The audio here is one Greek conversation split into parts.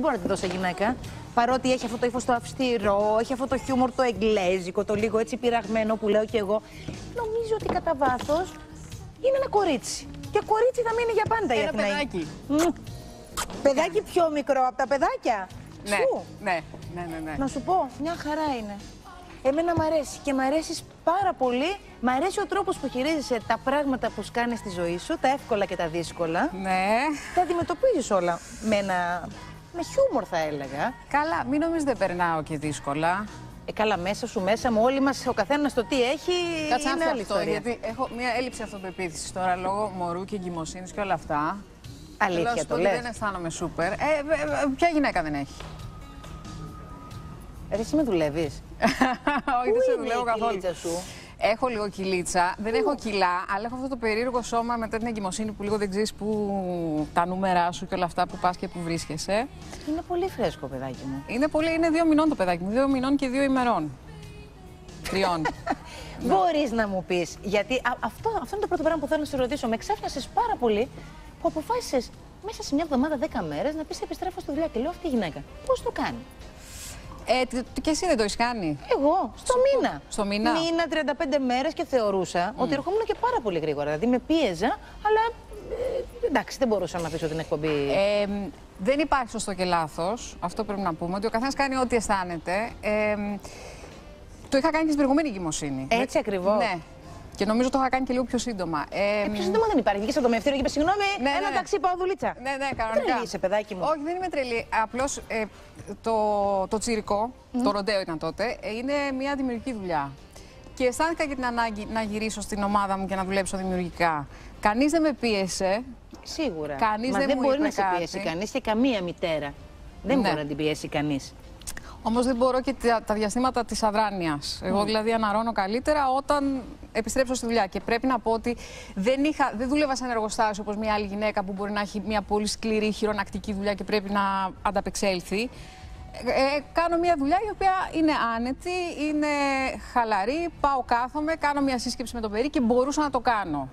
Δεν μπορώ να τη δώσω γυναίκα. Παρότι έχει αυτό το ύφος το αυστηρό, έχει αυτό το χιούμορ το εγγλέζικο, το λίγο έτσι πειραγμένο που λέω κι εγώ. Νομίζω ότι κατά βάθος είναι ένα κορίτσι. Και κορίτσι θα μείνει για πάντα η Ένα Αθηναϊκή. παιδάκι. Μμμ. Παιδάκι πιο μικρό από τα παιδάκια. Ναι, Σου. ναι, ναι, ναι, ναι. Να σου πω, μια χαρά είναι. Εμένα μ' αρέσει και μ' αρέσεις πάρα πολύ. Μ' αρέσει ο τρόπος που χειρίζεσαι τα πράγματα που κάνει στη ζωή σου, τα εύκολα και τα δύσκολα. Ναι. Τα αντιμετωπίζεις όλα με ένα. Με χιούμορ, θα έλεγα. Καλά, μην νομίζεις δεν περνάω και δύσκολα. Ε, καλά, μέσα σου, μέσα μου, όλοι μας, ο καθένας το τι έχει. Κάτσε είναι να άλλη αυτό, ιστορία. γιατί έχω μια έλλειψη αυτοπεποίθησης τώρα λόγω μωρού και εγκυμοσύνης και όλα αυτά. Θέλω να Αλήθεια σου πω το ότι λες. δεν αισθάνομαι σούπερ. Ε, ε, ε, ποια γυναίκα δεν έχει; Ρε, εσύ με δουλεύεις. Όχι, δεν σε δουλεύω καθόλου. σου; Έχω λίγο κυλίτσα, δεν έχω κιλά, αλλά έχω αυτό το περίεργο σώμα μετά την εγκυμοσύνη που λίγο δεν ξέρεις που τα νούμερά σου και όλα αυτά που πας και που βρίσκεσαι. Είναι πολύ φρέσκο, παιδάκι μου. Είναι πολύ, είναι δύο μηνών το παιδάκι μου, δύο μηνών και δύο ημερών. Τριών. Μπορείς να μου πεις, γιατί α- αυτό, αυτό είναι το πρώτο πράγμα που θέλω να σε ρωτήσω. Με ξάφνιασε πάρα πολύ που αποφάσισες μέσα σε μια εβδομάδα 10 μέρες να πεις επιστρέφω στη δουλειά. Και λέω αυτή η γυναίκα. Πώς το κάνει; Ε, τ- τ- και εσύ δεν το έχεις κάνει; Εγώ, στο μήνα. στο μήνα; Μήνα, 35 μέρες και θεωρούσα ότι ερχόμουν και πάρα πολύ γρήγορα. Δηλαδή με πίεζα, αλλά ε, εντάξει, δεν μπορούσα να αφήσω την εκπομπή. Ε, μ, δεν υπάρχει σωστό και λάθος. Αυτό πρέπει να πούμε. Ότι ο καθένας κάνει ό,τι αισθάνεται. Ε, μ, το είχα κάνει και στην προηγούμενη εγκυμοσύνη. Έτσι ακριβώς. Ναι. Και νομίζω το είχα κάνει και λίγο πιο σύντομα. Ε, Ε, πιο σύντομα δεν υπάρχει. Βγήκες στο μευτήριο και είπες συγγνώμη, Ναι, ένα ναι. ταξί πάω δουλίτσα. Ναι, ναι, κανονικά. Τρελή είσαι, παιδάκι μου. Όχι, δεν είμαι τρελή. Απλώς ε, το, το τσιρικό, το ροντέο ήταν τότε, ε, είναι μια δημιουργική δουλειά. Και αισθάνθηκα και την ανάγκη να γυρίσω στην ομάδα μου και να δουλέψω δημιουργικά. Κανείς δεν με πίεσε. Σίγουρα. Κανείς Μα δεν δεν μου μπορεί είπε να σε κάτι. πιέσει κανείς και καμία μητέρα. Δεν Ναι. μπορεί να την πιέσει κανείς. Όμως δεν μπορώ και τα, τα διαστήματα της αδράνειας. Εγώ δηλαδή αναρώνω καλύτερα όταν επιστρέψω στη δουλειά. Και πρέπει να πω ότι δεν, είχα, δεν δούλευα σε ένα εργοστάσιο όπως μια άλλη γυναίκα που μπορεί να έχει μια πολύ σκληρή χειρονακτική δουλειά και πρέπει να ανταπεξέλθει. Ε, ε, κάνω μια δουλειά η οποία είναι άνετη, είναι χαλαρή, πάω κάθομαι, κάνω μια σύσκεψη με τον περί και μπορούσα να το κάνω.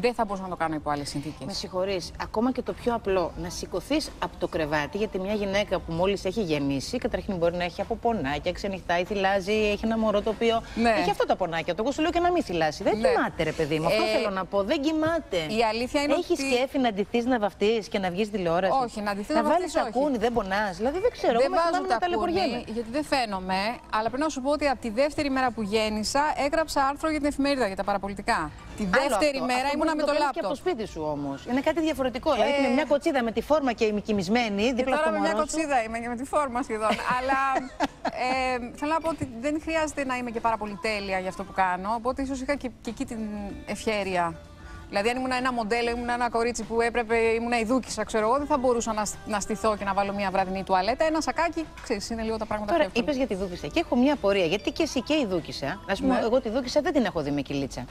Δεν θα μπορούσα να το κάνω υπό άλλες συνθήκες. Με συγχωρείς, ακόμα και το πιο απλό, να σηκωθείς από το κρεβάτι, γιατί μια γυναίκα που μόλις έχει γεννήσει, καταρχήν μπορεί να έχει από πονάκια, ξενυχτάει, θυλάζει, έχει ένα μωρό το οποίο. Ναι. Έχει αυτά τα πονάκια. Το εγώ σου λέω και να μην θυλάσει. Δεν Ναι. κοιμάται, ρε παιδί μου. Αυτό Ε, θέλω να πω. Δεν κοιμάται. η αλήθεια είναι Έχει ότι- σκέφη να ντυθείς, να βαφτείς και να βγεις τηλεόραση. Όχι, να ντυθείς, να να βάλεις βαφτείς, όχι. σακούνι, δεν πονάς. Δηλαδή δεν ξέρω. Δεν εγώ με βάζω θυμάμαι να ταλαιπωριέμαι. τακούνι, γιατί δεν φαίνομαι, αλλά πρέπει να σου πω ότι από τη δεύτερη μέρα που γέννησα έγραψα άρθρο για την εφημερίδα, για τα παραπολιτικά. Τη Άλλο δεύτερη αυτό. μέρα Αυτό ήμουνα μπορεί με να το κάνεις και από το λάπτοπ. σπίτι σου όμως. Είναι κάτι διαφορετικό. Δηλαδή Ε. με μια κοτσίδα με τη φόρμα και ημικημισμένη Και δίπλα τώρα στο με μια μωρό σου. κοτσίδα είμαι και με τη φόρμα σχεδόν. αλλά ε, θέλω να πω ότι δεν χρειάζεται να είμαι και πάρα πολύ τέλεια για αυτό που κάνω. Οπότε ίσως είχα και, και εκεί την ευχέρεια. Δηλαδή, αν ήμουν ένα μοντέλο, ήμουν ένα κορίτσι που έπρεπε, ήμουν η δούκησα, ξέρω εγώ, δεν θα μπορούσα να, σ- να στηθώ και να βάλω μια βραδινή τουαλέτα. Ένα σακάκι, ξέρεις, είναι λίγο τα πράγματα Τώρα πιο εύκολα. είπες για τη δούκησα και έχω μια απορία. Γιατί και εσύ και η δούκησα. Α πούμε, Ναι. εγώ τη δούκησα δεν την έχω δει με κυλίτσα.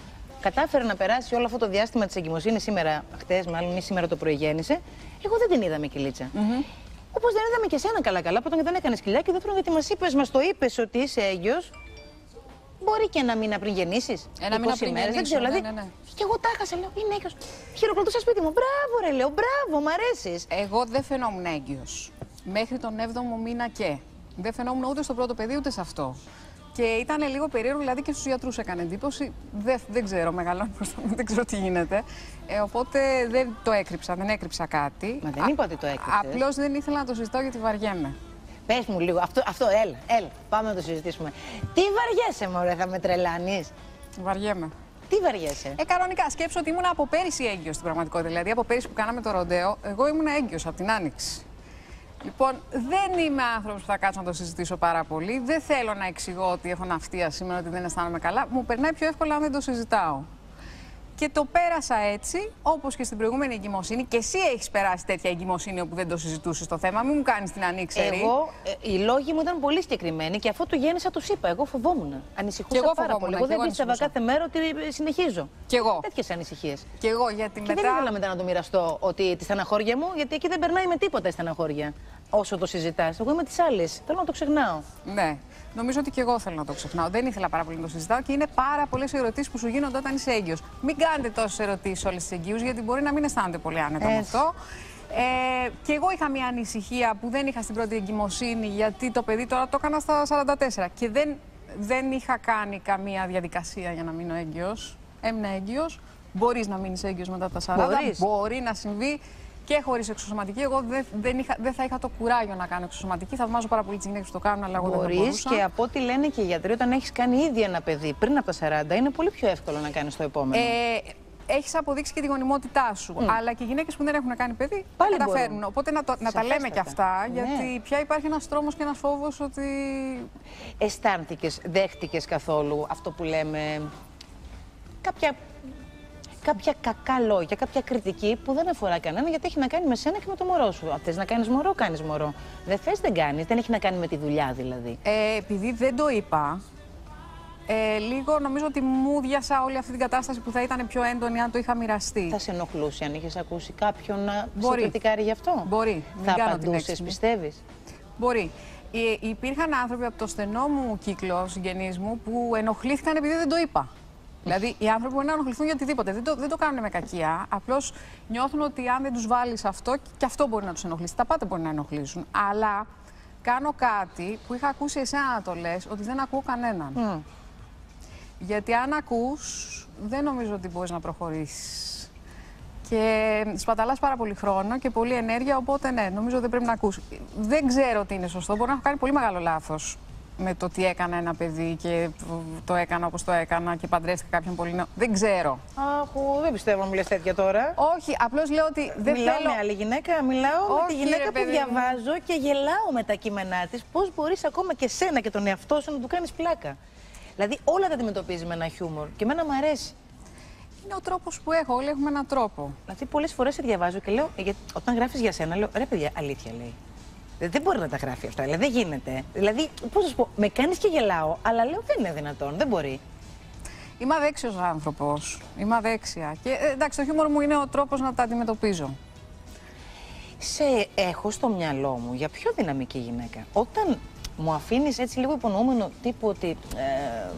Κατάφερε να περάσει όλο αυτό το διάστημα της εγκυμοσύνης σήμερα, χτες, μάλλον ή σήμερα το πρωί γέννησε. Εγώ δεν την είδα με κυλίτσα. Όπως δεν είδαμε και εσένα καλά-καλά, πρώτον και δεν έκανε κοιλιά και δεύτερον γιατί μας είπες, μας το είπες ότι είσαι έγκυο. Μπορεί και ένα μήνα πριν γεννήσεις. Ένα μήνα πριν μέρες, δεν γεννήσω, ξέρω. ναι, δηλαδή, ναι, ναι. Και εγώ τα έχασα, λέω, είναι έγκυο. Χειροκροτούσα σπίτι μου. Μπράβο, ρε, λέω, μπράβο, μ' αρέσεις. Εγώ δεν φαινόμουν έγκυο. Μέχρι τον 7ο μήνα και. Δεν φαινόμουν ούτε στο πρώτο παιδί ούτε σε αυτό. Και ήταν λίγο περίεργο, δηλαδή και στους γιατρούς έκανε εντύπωση. Δεν, δεν ξέρω, μεγαλώνει μπροστά μου, δεν ξέρω τι γίνεται. Ε, οπότε δεν το έκρυψα, δεν έκρυψα κάτι. Μα δεν είπα ότι το έκρυψες. Απλώς δεν ήθελα να το συζητάω γιατί βαριέμαι. Πες μου λίγο, αυτό, αυτό, έλα, έλα, πάμε να το συζητήσουμε. Τι βαριέσαι, μωρέ, θα με τρελάνεις; Βαριέμαι. Τι βαριέσαι; Ε, κανονικά, σκέψω ότι ήμουν από πέρυσι έγκυος στην πραγματικότητα. Δηλαδή, από πέρυσι που κάναμε το ροντέο, εγώ ήμουν έγκυος από την Άνοιξη. Λοιπόν, δεν είμαι άνθρωπος που θα κάτσω να το συζητήσω πάρα πολύ. Δεν θέλω να εξηγώ ότι έχω ναυτία σήμερα, ότι δεν αισθάνομαι καλά. Μου περνάει πιο εύκολα αν δεν το συζητάω. Και το πέρασα έτσι, όπως και στην προηγούμενη εγκυμοσύνη. Και εσύ έχεις περάσει τέτοια εγκυμοσύνη όπου δεν το συζητούσες το θέμα. Μην μου κάνεις την ανοίξερη. Εγώ, ε, οι λόγοι μου ήταν πολύ συγκεκριμένοι και αφού το γέννησα, τους είπα. Εγώ φοβόμουν. Ανησυχούσα Κι εγώ πάρα φοβόμουν, πολύ. κι Εγώ δεν εγώ πίστευα ανησυχούσα. κάθε μέρα ότι ε, συνεχίζω. Κι εγώ. Τέτοιες ανησυχίες. Και εγώ γιατί Και μετά. δεν ήθελα μετά να το μοιραστώ ότι τη στεναχώρια μου, γιατί εκεί δεν περνάει με τίποτα η στεναχώρια. Όσο το συζητάς. Εγώ είμαι της άλλης. Θέλω να το ξεχνάω. Ναι. Νομίζω ότι και εγώ θέλω να το ξεχνάω. Δεν ήθελα πάρα πολύ να το συζητάω και είναι πάρα πολλές ερωτήσεις που σου γίνονται όταν είσαι έγκυος. Μην κάνετε τόσες ερωτήσεις όλες τις εγγύου, γιατί μπορεί να μην αισθάνονται πολύ άνετα με Έτσι. αυτό. Ε, και εγώ είχα μια ανησυχία που δεν είχα στην πρώτη εγκυμοσύνη, γιατί το παιδί τώρα το έκανα στα 44 και δεν, δεν είχα κάνει καμία διαδικασία για να μείνω έγκυος. Έμεινα έγκυος. Μπορείς να μείνεις έγκυος μετά τα 40. Μπορείς. Μπορεί να συμβεί και χωρίς εξωσωματική. Εγώ δεν, δεν, είχα, δεν θα είχα το κουράγιο να κάνω εξωσωματική. Θαυμάζω πάρα πολύ τις γυναίκες που το κάνουν, αλλά εγώ δεν θα Μπορείς μπορούσα. και από ό,τι λένε και οι γιατροί, όταν έχεις κάνει ήδη ένα παιδί πριν από τα 40, είναι πολύ πιο εύκολο να κάνεις το επόμενο. Ε, έχεις αποδείξει και τη γονιμότητά σου. Αλλά και οι γυναίκες που δεν έχουν κάνει παιδί Πάλι καταφέρνουν. μπορούν. Οπότε να, το, να τα λέμε και Σαφέστατα. αυτά, Ναι. γιατί πια υπάρχει ένας τρόμος και ένας φόβος ότι. Αισθάνθηκες, δέχτηκες καθόλου αυτό που λέμε; Κάποια, κάποια κακά λόγια, κάποια κριτική που δεν αφορά κανένα γιατί έχει να κάνει με σένα και με το μωρό σου. Αν θες να κάνεις μωρό, κάνεις μωρό. Δεν θες, δεν κάνεις. Δεν έχει να κάνει με τη δουλειά δηλαδή. Ε, επειδή δεν το είπα, ε, λίγο νομίζω ότι μου διάσα όλη αυτή την κατάσταση που θα ήταν πιο έντονη αν το είχα μοιραστεί. Θα σε ενοχλούσε αν είχες ακούσει κάποιον να Μπορεί. σε κριτικάρει γι' αυτό; Μπορεί. Μην Θα κάνω την απαντούσες, έξυπνη. πιστεύεις; Μπορεί. Ε, υπήρχαν άνθρωποι από το στενό μου κύκλος συγγενείς μου που ενοχλήθηκαν επειδή δεν το είπα. Δηλαδή, οι άνθρωποι μπορεί να ενοχληθούν για οτιδήποτε. Δεν το, δεν το κάνουν με κακία. Απλώς νιώθουν ότι αν δεν τους βάλεις αυτό, και αυτό μπορεί να τους ενοχλήσει. Τα πάντα μπορεί να ενοχλήσουν. Αλλά κάνω κάτι που είχα ακούσει εσένα να το λες, ότι δεν ακούω κανέναν. Μμ. Γιατί αν ακούς, δεν νομίζω ότι μπορείς να προχωρήσεις. Και σπαταλάς πάρα πολύ χρόνο και πολλή ενέργεια, οπότε ναι, νομίζω δεν πρέπει να ακούς. Δεν ξέρω τι είναι σωστό, μπορεί να έχω κάνει πολύ μεγάλο λάθος με το τι έκανα ένα παιδί και το έκανα όπως το έκανα και παντρεύτηκα κάποιον πολύ νέο. Δεν ξέρω. Αχ, δεν πιστεύω να μου λες τέτοια τώρα. Όχι, απλώς λέω ότι δεν μιλάω θέλω... με άλλη γυναίκα, μιλάω με τη Όχι, γυναίκα ρε, που παιδί μου. διαβάζω και γελάω με τα κείμενά της. Πώς μπορείς ακόμα και σένα και τον εαυτό σου να του κάνεις πλάκα; Δηλαδή όλα τα αντιμετωπίζεις με ένα χιούμορ και εμένα μου αρέσει. Είναι ο τρόπος που έχω, όλοι έχουμε έναν τρόπο. Δηλαδή πολλές φορές σε διαβάζω και λέω, ε, για- όταν γράφεις για σένα, λέω ρε παιδιά, αλήθεια λέει. Ε, Δεν μπορεί να τα γράφει αυτά, δηλαδή δεν γίνεται. Δηλαδή, πώς να σου πω, με κάνεις και γελάω, αλλά λέω δεν είναι δυνατόν, δεν μπορεί. Είμαι αδέξιος άνθρωπος, είμαι αδέξια. Και ε, εντάξει, το χιούμορ μου είναι ο τρόπος να τα αντιμετωπίζω. σε έχω στο μυαλό μου για πιο δυναμική γυναίκα. Όταν μου αφήνεις έτσι λίγο υπονοούμενο τύπου ότι. Ε,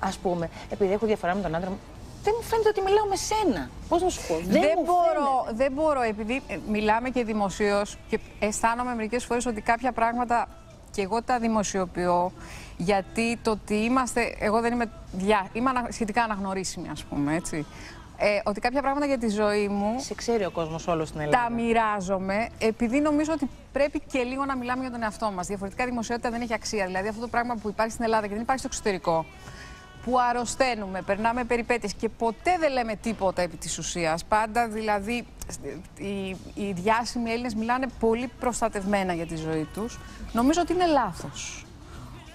Α πούμε, επειδή έχω διαφορά με τον άντρα μου, δεν μου φαίνεται ότι μιλάω με σένα. Πώς να σου πω, δεν, Δεν, μου μπορώ, φαίνεται. δεν μπορώ, επειδή ε, μιλάμε και δημοσίως και αισθάνομαι μερικές φορές ότι κάποια πράγματα και εγώ τα δημοσιοποιώ γιατί το ότι είμαστε, εγώ δεν είμαι, διά, είμαι ανα- σχετικά αναγνωρίσιμη ας πούμε, έτσι. Ε, ότι κάποια πράγματα για τη ζωή μου Σε ξέρει ο κόσμος όλος στην Ελλάδα. τα μοιράζομαι επειδή νομίζω ότι πρέπει και λίγο να μιλάμε για τον εαυτό μας. Διαφορετικά η δημοσιότητα δεν έχει αξία. Δηλαδή αυτό το πράγμα που υπάρχει στην Ελλάδα και δεν υπάρχει στο εξωτερικό, που αρρωσταίνουμε, περνάμε περιπέτειες και ποτέ δεν λέμε τίποτα επί της ουσίας. Πάντα δηλαδή οι, οι διάσημοι Έλληνες μιλάνε πολύ προστατευμένα για τη ζωή τους. Νομίζω ότι είναι λάθος.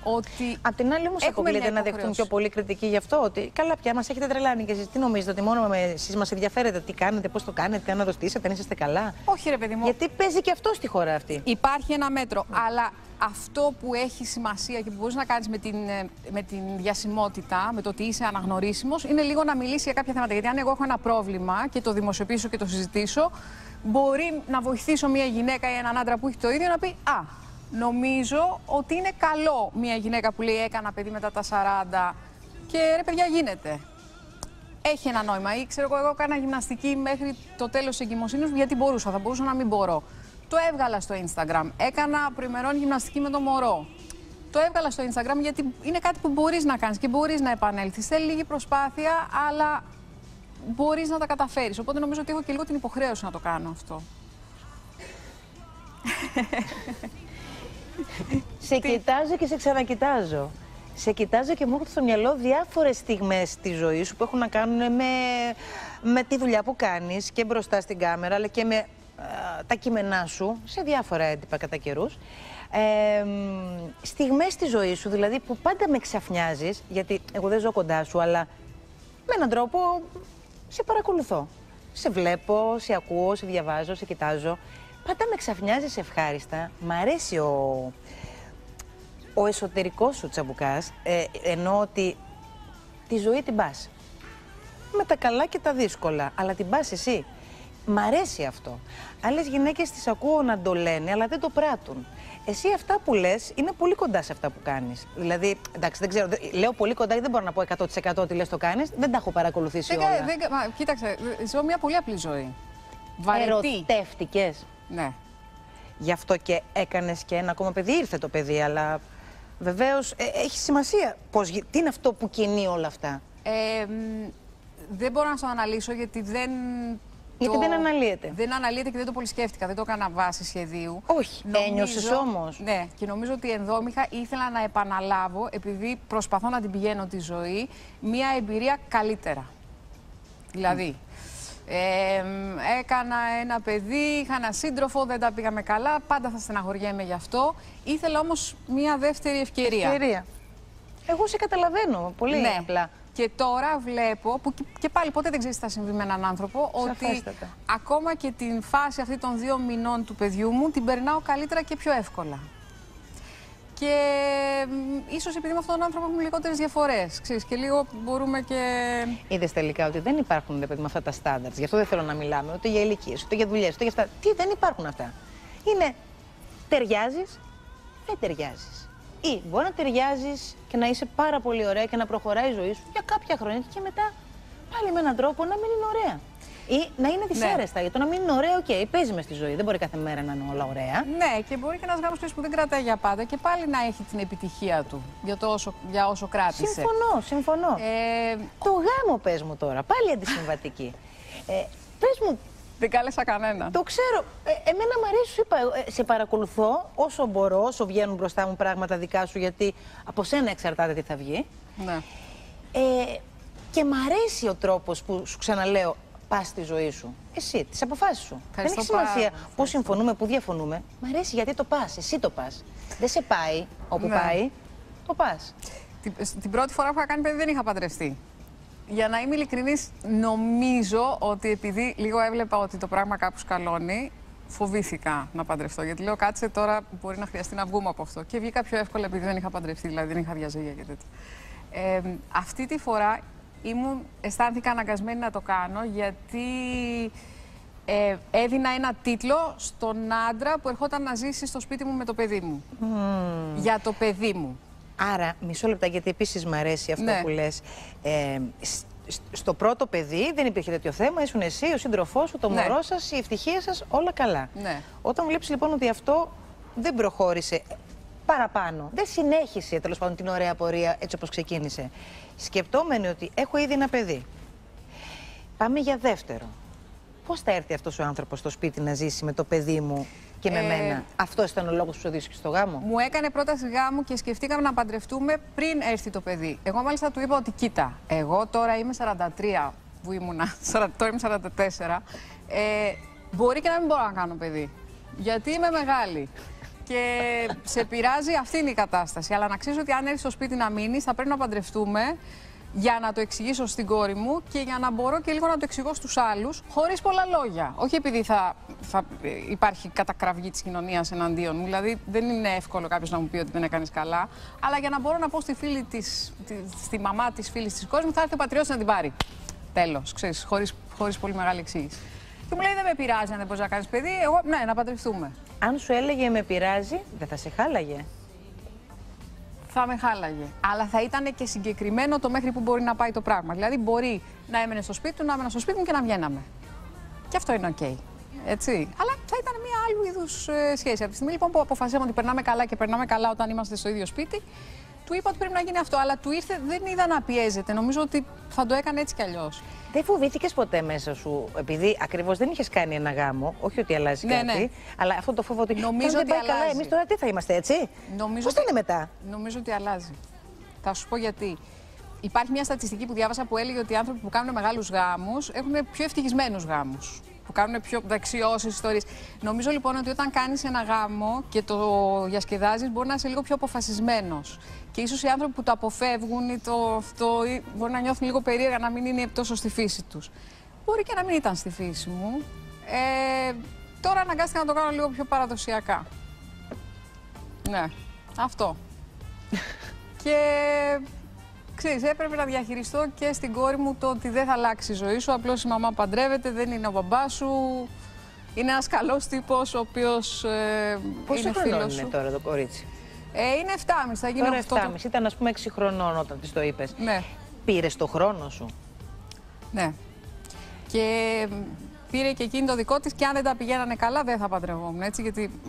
Ότι Απ' την άλλη, όμως, Έχουμε αποκλείεται μια να δεχτούν υποχρέωση. πιο πολύ κριτική γι' αυτό. Ότι καλά, πια μας έχετε τρελάνει και εσείς τι νομίζετε, ότι μόνο εσείς μας ενδιαφέρετε τι κάνετε, πώς το κάνετε, αν αδοστήσετε, αν είσαστε καλά; όχι ρε παιδί μου, Γιατί παίζει και αυτό στη χώρα αυτή. Υπάρχει ένα μέτρο, αλλά αυτό που έχει σημασία και που μπορείς να κάνεις με την, ε, με την διασημότητα, με το ότι είσαι αναγνωρίσιμος, είναι λίγο να μιλήσεις για κάποια θέματα. Γιατί αν εγώ έχω ένα πρόβλημα και το δημοσιοποιήσω και το συζητήσω, μπορεί να βοηθήσω μια γυναίκα ή έναν άντρα που έχει το ίδιο να πει «Α, νομίζω ότι είναι καλό μια γυναίκα που λέει έκανα παιδί μετά τα 40 και ρε παιδιά γίνεται». Έχει ένα νόημα. Ή ξέρω εγώ, εγώ έκανα γυμναστική μέχρι το τέλος της εγκυμοσύνης μου γιατί μπορούσα. Θα μπορούσα να μην μπορώ. Το έβγαλα στο Instagram. Έκανα προημερών γυμναστική με το μωρό. Το έβγαλα στο Instagram γιατί είναι κάτι που μπορείς να κάνεις και μπορείς να επανέλθεις. Θέλει λίγη προσπάθεια, αλλά μπορείς να τα καταφέρεις. Οπότε νομίζω ότι έχω και λίγο την υποχρέωση να το κάνω αυτό. Σε κοιτάζω και σε ξανακοιτάζω. Σε κοιτάζω και μου έρχονται στο μυαλό διάφορες στιγμές της ζωής σου που έχουν να κάνουν με, με τη δουλειά που κάνεις και μπροστά στην κάμερα, αλλά και με ε, τα κείμενά σου σε διάφορα έντυπα κατά καιρούς. Ε, στιγμές στη ζωής σου, δηλαδή που πάντα με ξαφνιάζεις, γιατί εγώ δεν ζω κοντά σου, αλλά με έναν τρόπο σε παρακολουθώ. Σε βλέπω, σε ακούω, σε διαβάζω, σε κοιτάζω. Πάντα με ξαφνιάζεις ευχάριστα. Μ' αρέσει ο, ο εσωτερικός σου τσαμπουκάς, ε, ενώ ότι τη ζωή την πας. Με τα καλά και τα δύσκολα, αλλά την πας εσύ. Μ' αρέσει αυτό. Άλλες γυναίκες τις ακούω να το λένε, αλλά δεν το πράττουν. Εσύ αυτά που λες είναι πολύ κοντά σε αυτά που κάνεις. Δηλαδή, εντάξει, δεν ξέρω, δεν- λέω πολύ κοντά, δεν μπορώ να πω 100% ότι λες το κάνεις, δεν τα έχω παρακολουθήσει Δεν, κα- όλα. δεν, κα- μα, κοίταξε, ζω μια πολύ απλή ζωή. Βαρετή. Ερωτεύτηκες. Ναι. Γι' αυτό και έκανες και ένα ακόμα παιδί. Ήρθε το παιδί, αλλά βεβαίως έχει σημασία. Πώς, γι- τι είναι αυτό που κινεί όλα αυτά. Ε, μ, δεν μπορώ να το αναλύσω γιατί δεν. Γιατί το- δεν αναλύεται. Δεν αναλύεται και δεν το πολύ σκέφτηκα. Δεν το έκανα βάση σχεδίου. Όχι. Ένιωσες όμως. Ναι, και νομίζω ότι ενδόμηχα ήθελα να επαναλάβω, επειδή προσπαθώ να την πηγαίνω τη ζωή, μία εμπειρία καλύτερα. Δηλαδή, ε, μ, έκανα ένα παιδί, είχα ένα σύντροφο, δεν τα πήγαμε καλά, πάντα θα στεναχωριέμαι γι' αυτό. Ήθελα όμως μία δεύτερη ευκαιρία. Ευκαιρία. Εγώ σε καταλαβαίνω πολύ Ναι. απλά. Και τώρα βλέπω, που και- και πάλι ποτέ δεν ξέρεις τι θα συμβεί με έναν άνθρωπο, ότι Σαφέστατα. ακόμα και την φάση αυτή των δύο μηνών του παιδιού μου την περνάω καλύτερα και πιο εύκολα. Και μ, ίσως επειδή με αυτόν τον άνθρωπο έχουμε λιγότερες διαφορές, ξέρεις, και λίγο μπορούμε και... Είδες τελικά ότι δεν υπάρχουν ρε παιδί, με αυτά τα στάνταρτ. Γι' αυτό δεν θέλω να μιλάμε ούτε για ηλικίες, ούτε για δουλειές, ούτε για αυτά. Τι δεν υπάρχουν αυτά. Είναι ταιριάζεις, δεν ταιριάζεις. Ή μπορεί να ταιριάζεις και να είσαι πάρα πολύ ωραία και να προχωράει η ζωή σου για κάποια χρόνια και μετά πάλι με έναν τρόπο να μην είναι ωραία. Ή να είναι δυσάρεστα. Γιατί το να μην είναι ωραία, οκ, παίζει μες στη ζωή. Δεν μπορεί κάθε μέρα να είναι όλα ωραία. Ναι, και μπορεί και ένας γάμος ξέρεις, που δεν κρατάει για πάντα και πάλι να έχει την επιτυχία του για, το όσο, για όσο κράτησε. Συμφωνώ, συμφωνώ. Ε, Το γάμο πες μου τώρα, πάλι αντισυμβατική. Ε, πες μου, δεν κάλεσα κανέναν. Το ξέρω. Ε, εμένα μου αρέσει, σου είπα, ε, σε παρακολουθώ όσο μπορώ, όσο βγαίνουν μπροστά μου πράγματα δικά σου, γιατί από σένα εξαρτάται τι θα βγει. Ναι. Ε, και μ' αρέσει ο τρόπος που σου ξαναλέω, πας στη ζωή σου. Εσύ, τις αποφάσεις σου. Ευχαριστώ Δεν έχει σημασία πάρα πολύ. πού συμφωνούμε, πού διαφωνούμε. Μ' αρέσει γιατί το πας, εσύ το πας. Δεν σε πάει όπου Ναι. πάει, το πας. Την, την πρώτη φορά που είχα κάνει παιδί δεν είχα παντρευτεί. Για να είμαι ειλικρινής, νομίζω ότι επειδή λίγο έβλεπα ότι το πράγμα κάπου σκαλώνει, φοβήθηκα να παντρευτώ. Γιατί λέω, κάτσε τώρα μπορεί να χρειαστεί να βγούμε από αυτό. Και βγήκα πιο εύκολα επειδή δεν είχα παντρευτεί, δηλαδή δεν είχα διαζύγια και τέτοια. Ε, αυτή τη φορά ήμουν, αισθάνθηκα αναγκασμένη να το κάνω γιατί ε, έδινα ένα τίτλο στον άντρα που ερχόταν να ζήσει στο σπίτι μου με το παιδί μου. Για το παιδί μου. Άρα, μισό λεπτά, γιατί επίσης μου αρέσει αυτό Ναι. που λες. Ε, σ- σ- στο πρώτο παιδί δεν υπήρχε τέτοιο θέμα. Ήσουν εσύ, ο σύντροφός σου, το Ναι. μωρό σας, η ευτυχία σας, όλα καλά. Ναι. Όταν βλέπεις λοιπόν ότι αυτό δεν προχώρησε παραπάνω, δεν συνέχισε τέλος πάντων την ωραία πορεία έτσι όπως ξεκίνησε. Σκεπτόμενοι ότι έχω ήδη ένα παιδί. Πάμε για δεύτερο. Πώς θα έρθει αυτός ο άνθρωπος στο σπίτι να ζήσει με το παιδί μου και με Ε, μένα; Αυτός ήταν ο λόγος που σου οδήγησε στο γάμο; Μου έκανε πρόταση γάμου και σκεφτήκαμε να παντρευτούμε πριν έρθει το παιδί. Εγώ μάλιστα του είπα ότι κοίτα, εγώ τώρα είμαι 43 που ήμουνα, σαρα- τώρα είμαι 44, ε, μπορεί και να μην μπορώ να κάνω παιδί. Γιατί είμαι μεγάλη. Και σε πειράζει, αυτή είναι η κατάσταση. Αλλά να ξέρεις ότι αν έρθεις στο σπίτι να μείνεις, θα πρέπει να παντρευτούμε για να το εξηγήσω στην κόρη μου και για να μπορώ και λίγο να το εξηγώ στους άλλους, χωρίς πολλά λόγια. Όχι επειδή θα, θα υπάρχει κατακραυγή της κοινωνίας εναντίον μου, δηλαδή δεν είναι εύκολο κάποιος να μου πει ότι δεν έκανες καλά, αλλά για να μπορώ να πω στη, φίλη της, τη, στη μαμά της φίλης της κόρης μου, θα έρθει ο πατριώτης να την πάρει. Τέλος, ξέρεις, χωρίς, χωρίς πολύ μεγάλη εξήγηση. Και μου λέει δεν με πειράζει αν δεν μπορείς να κάνεις παιδί, εγώ ναι, να παντρευτούμε. Αν σου έλεγε με πειράζει, δεν θα σε χάλαγε. θα με χάλαγε. Αλλά θα ήταν και συγκεκριμένο το μέχρι που μπορεί να πάει το πράγμα. Δηλαδή, μπορεί να έμενε στο σπίτι του, να έμενα στο σπίτι μου και να βγαίναμε. Και αυτό είναι οκ. Έτσι. Αλλά θα ήταν μια άλλου είδους σχέση. Από τη στιγμή λοιπόν που αποφασίσαμε ότι περνάμε καλά και περνάμε καλά όταν είμαστε στο ίδιο σπίτι, του είπα ότι πρέπει να γίνει αυτό. Αλλά του ήρθε, δεν είδα να πιέζεται. Νομίζω ότι θα το έκανε έτσι κι αλλιώς. Δεν φοβήθηκες ποτέ μέσα σου, επειδή ακριβώς δεν είχες κάνει ένα γάμο, όχι ότι αλλάζει Ναι, κάτι, ναι. αλλά αυτό το φόβο ότι. Νομίζω «Τώρα δεν ότι πάει καλά, αλλάζει. εμείς τώρα τι θα είμαστε έτσι; Νομίζω Πώς θα ότι- είναι μετά; Νομίζω ότι αλλάζει. Θα σου πω γιατί. Υπάρχει μια στατιστική που διάβασα που έλεγε ότι οι άνθρωποι που κάνουν μεγάλους γάμους έχουν πιο ευτυχισμένους γάμους. Που κάνουν πιο δεξιώσεις ιστορίες. Νομίζω λοιπόν ότι όταν κάνεις ένα γάμο και το διασκεδάζεις, μπορεί να είσαι λίγο πιο αποφασισμένος. Και ίσως οι άνθρωποι που το αποφεύγουν ή το αυτό ή μπορεί να νιώθουν λίγο περίεργα να μην είναι τόσο στη φύση τους. Μπορεί και να μην ήταν στη φύση μου. Ε, τώρα αναγκάστηκα να το κάνω λίγο πιο παραδοσιακά. Ναι, αυτό. και ξέρεις, έπρεπε να διαχειριστώ και στην κόρη μου το ότι δεν θα αλλάξει η ζωή σου. Απλώς η μαμά παντρεύεται, δεν είναι ο μπαμπάς σου. Είναι ένας καλός τύπος, ο οποίος ε, Πόσο είναι χρονών φίλος είναι σου. τώρα το κορίτσι; Ε, είναι 7,5, θα γίνει Τώρα 8. 7,5. Ήταν ας πούμε 6 χρονών όταν της το είπες. Ναι, Πήρες το χρόνο σου; ναι. Και μ, πήρε και εκείνη το δικό της και αν δεν τα πηγαίνανε καλά δεν θα παντρευόμουν. Έτσι, γιατί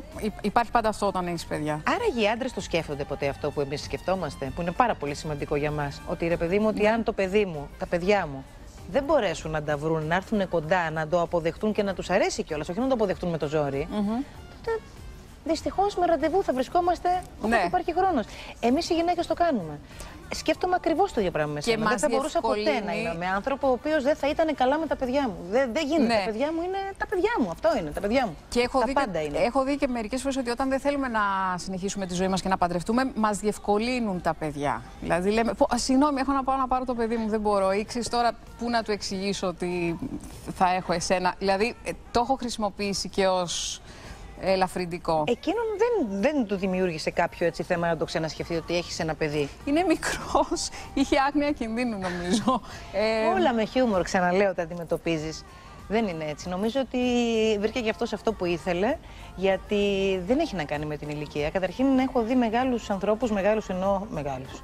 υπάρχει πάντα αυτό όταν έχεις παιδιά. Άρα οι άντρες το σκέφτονται ποτέ αυτό που εμείς σκεφτόμαστε, που είναι πάρα πολύ σημαντικό για μας. Ότι ρε παιδί μου, ότι αν το παιδί μου, τα παιδιά μου, δεν μπορέσουν να τα βρουν, να έρθουν κοντά, να το αποδεχτούν και να τους αρέσει κιόλας, όχι να το αποδεχτούν με το ζόρι. Mm τότε δυστυχώς με ραντεβού θα βρισκόμαστε όποτε ναι. υπάρχει χρόνος. Εμείς οι γυναίκες το κάνουμε. Σκέφτομαι ακριβώς το ίδιο πράγμα με σένα. Δεν θα μπορούσα ποτέ να είμαι με άνθρωπο ο οποίος δεν θα ήταν καλά με τα παιδιά μου. Δεν, δεν γίνεται. Ναι. Τα παιδιά μου είναι τα παιδιά μου. Αυτό είναι τα παιδιά μου. Και έχω, τα δει, πάντα και, είναι. έχω δει και μερικές φορές ότι όταν δεν θέλουμε να συνεχίσουμε τη ζωή μας και να παντρευτούμε, μας διευκολύνουν τα παιδιά. Δηλαδή λέμε, συγγνώμη, έχω να πάω να πάρω το παιδί μου, δεν μπορώ. Ή τώρα πού να του εξηγήσω ότι θα έχω εσένα. Δηλαδή ε, το έχω χρησιμοποιήσει και ως ελαφρυντικό. Εκείνον δεν, δεν του δημιούργησε κάποιο έτσι θέμα να το ξανασκεφτεί ότι έχεις ένα παιδί. Είναι μικρός. Είχε άγνοια κινδύνου, νομίζω. ε... Όλα με χιούμορ, ξαναλέω, τα αντιμετωπίζεις. Δεν είναι έτσι. Νομίζω ότι βρήκε και αυτός αυτό που ήθελε, γιατί δεν έχει να κάνει με την ηλικία. Καταρχήν, έχω δει μεγάλους ανθρώπους, μεγάλους εννοώ μεγάλους,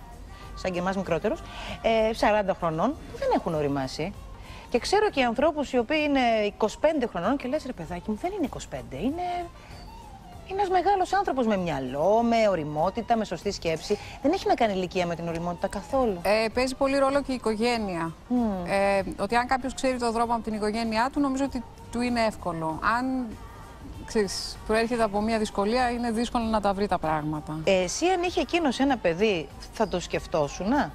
σαν και εμάς μικρότερους, ε, 40 χρονών, που δεν έχουν οριμάσει. Και ξέρω και ανθρώπους οι οποίοι είναι 25 χρονών και λες ρε παιδάκι μου, δεν είναι 25, είναι είναι ένας μεγάλος άνθρωπος με μυαλό, με οριμότητα, με σωστή σκέψη. Δεν έχει να κάνει ηλικία με την οριμότητα καθόλου. Ε, παίζει πολύ ρόλο και η οικογένεια. Ε, ότι αν κάποιος ξέρει τον δρόμο από την οικογένειά του, νομίζω ότι του είναι εύκολο. Αν ξέρεις, προέρχεται από μια δυσκολία, είναι δύσκολο να τα βρει τα πράγματα. Ε, εσύ, αν είχε εκείνος ένα παιδί, θα το σκεφτόσουν, να.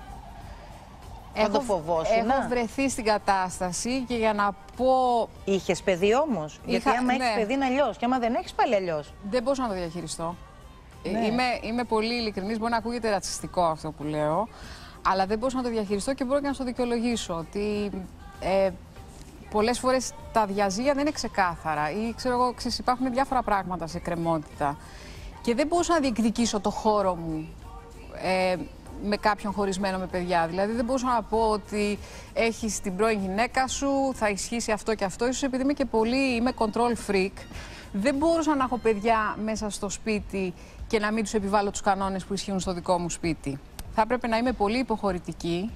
Έχω, το φοβόσουν. Έχω βρεθεί στην κατάσταση και για να πω. Είχες παιδί όμως; Γιατί άμα ναι. έχει παιδί είναι αλλιώ. Και άμα δεν έχεις πάλι αλλιώς. Δεν μπορούσα να το διαχειριστώ. Ναι. Είμαι, είμαι πολύ ειλικρινής. Μπορεί να ακούγεται ρατσιστικό αυτό που λέω. Αλλά δεν μπορούσα να το διαχειριστώ και μπορώ και να σου το δικαιολογήσω. Ότι ε, πολλές φορές τα διαζύγια δεν είναι ξεκάθαρα. Ή ξέρω εγώ, ξέρεις, υπάρχουν διάφορα πράγματα σε κρεμότητα. Και δεν μπορούσα να διεκδικήσω το χώρο μου. Ε, με κάποιον χωρισμένο με παιδιά. Δηλαδή δεν μπορούσα να πω ότι έχεις την πρώην γυναίκα σου, θα ισχύσει αυτό και αυτό. Ίσως επειδή είμαι και πολύ, είμαι control freak, δεν μπορούσα να έχω παιδιά μέσα στο σπίτι και να μην τους επιβάλλω τους κανόνες που ισχύουν στο δικό μου σπίτι. Θα έπρεπε να είμαι πολύ υποχωρητική,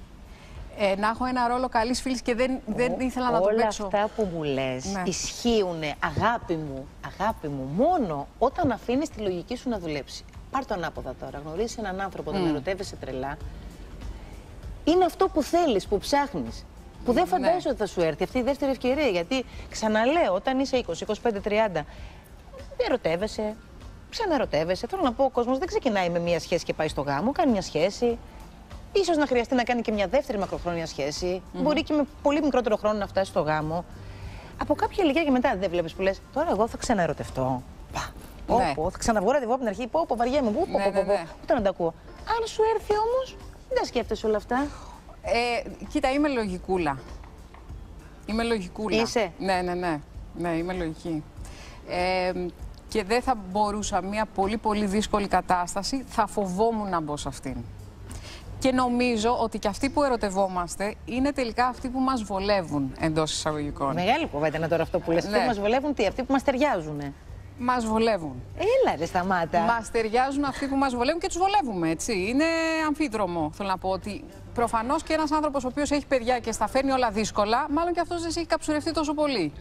ε, να έχω ένα ρόλο καλής φίλης και δεν, δεν ήθελα να το παίξω. Όλα αυτά που μου λες ναι. ισχύουν, αγάπη μου, αγάπη μου, μόνο όταν αφήνεις τη λογική σου να δουλέψει. Πάρ το ανάποδα τώρα. Γνωρίζεις έναν άνθρωπο, τον mm. ερωτεύεσαι τρελά. Είναι αυτό που θέλεις, που ψάχνεις. Που δεν ναι. φαντάζεσαι ότι θα σου έρθει αυτή η δεύτερη ευκαιρία. Γιατί ξαναλέω, όταν είσαι 20, 25, 30, ερωτεύεσαι, ξαναρωτεύεσαι. Θέλω να πω, ο κόσμος δεν ξεκινάει με μία σχέση και πάει στο γάμο, κάνει μια σχέση. Ίσως να χρειαστεί να κάνει και μια δεύτερη μακροχρόνια σχέση. Mm -hmm. Μπορεί και με πολύ μικρότερο χρόνο να φτάσει στο γάμο. Από κάποια ηλικία και μετά δεν βλέπεις που λες: Τώρα εγώ θα ξαναερωτευτώ. Ναι. Πω, θα ξαναβγώ ραντεβού από την αρχή. Πω, πω, βαριέμαι. Πω, πω, ναι, πω, ναι, ναι. Ούτε να τα ακούω; Αν σου έρθει όμως, δεν σκέφτεσαι όλα αυτά. Ε, κοίτα, είμαι λογικούλα. Είμαι λογικούλα. Είσαι; Ναι, ναι, ναι. Ναι, είμαι λογική. Ε, και δεν θα μπορούσα μια πολύ πολύ δύσκολη κατάσταση, θα φοβόμουν να μπω σε αυτήν. Και νομίζω ότι και αυτοί που ερωτευόμαστε είναι τελικά αυτοί που μας βολεύουν εντός εισαγωγικών. Μεγάλη κουβέντα είναι τώρα αυτό που λες. Ναι. Αυτοί που μας βολεύουν, τι, αυτοί που μας ταιριάζουν. Μας βολεύουν. Έλα, ρε, σταμάτα. Μας ταιριάζουν αυτοί που μας βολεύουν και τους βολεύουμε, έτσι. Είναι αμφίδρομο. Θέλω να πω ότι προφανώς και ένας άνθρωπος ο οποίος έχει παιδιά και στα φέρνει όλα δύσκολα, μάλλον και αυτός δεν έχει καψουρευτεί τόσο πολύ.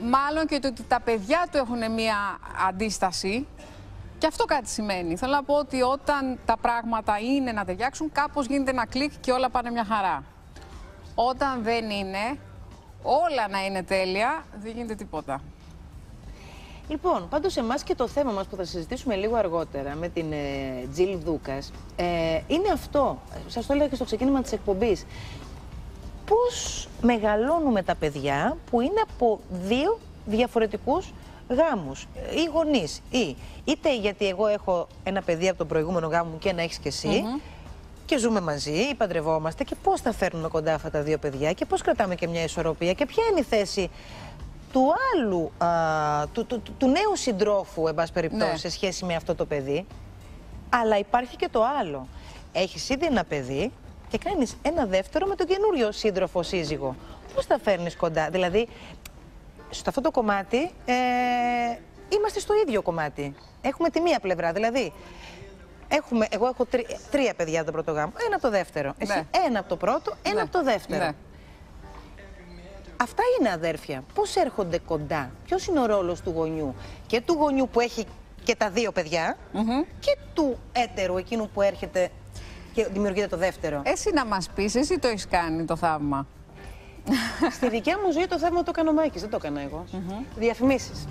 Μάλλον και το ότι τα παιδιά του έχουν μία αντίσταση. Και αυτό κάτι σημαίνει. Θέλω να πω ότι όταν τα πράγματα είναι να ταιριάξουν, κάπως γίνεται ένα κλικ και όλα πάνε μια χαρά. Όταν δεν είναι, όλα να είναι τέλεια, δεν γίνεται τίποτα. Λοιπόν, πάντως εμάς και το θέμα μας που θα συζητήσουμε λίγο αργότερα με την ε, Τζιλ Δούκας ε, είναι αυτό. Σας το έλεγα και στο ξεκίνημα της εκπομπής. Πώς μεγαλώνουμε τα παιδιά που είναι από δύο διαφορετικούς γάμους ή γονείς. Ή, είτε γιατί εγώ έχω ένα παιδί από τον προηγούμενο γάμο μου και να έχεις και εσύ, και ζούμε μαζί, ή παντρευόμαστε και πώς θα φέρνουμε κοντά αυτά τα δύο παιδιά και πώς κρατάμε και μια ισορροπία και ποια είναι η θέση του άλλου, α, του, του, του, νέου συντρόφου, εν πάση περιπτώσει, ναι. σε σχέση με αυτό το παιδί. Αλλά υπάρχει και το άλλο. Έχεις ήδη ένα παιδί και κάνεις ένα δεύτερο με τον καινούριο σύντροφο σύζυγο. Πώς τα φέρνεις κοντά, Δηλαδή, σε αυτό το κομμάτι ε, είμαστε στο ίδιο κομμάτι. Έχουμε τη μία πλευρά. Δηλαδή, έχουμε, εγώ έχω τρία παιδιά από τον πρώτο γάμο. Ένα από το δεύτερο. Εσύ ναι. ένα από το πρώτο, ένα ναι. από το δεύτερο. Ναι. Αυτά είναι αδέρφια. Πώς έρχονται κοντά, Ποιος είναι ο ρόλος του γονιού; Και του γονιού που έχει και τα δύο παιδιά και του έτερου, εκείνου που έρχεται και δημιουργείται το δεύτερο. Εσύ να μας πεις, εσύ το έχεις κάνει το θαύμα. Στη δικιά μου ζωή το θαύμα το έκανε ο Μάκης, δεν το έκανα εγώ. Διαφημίσεις.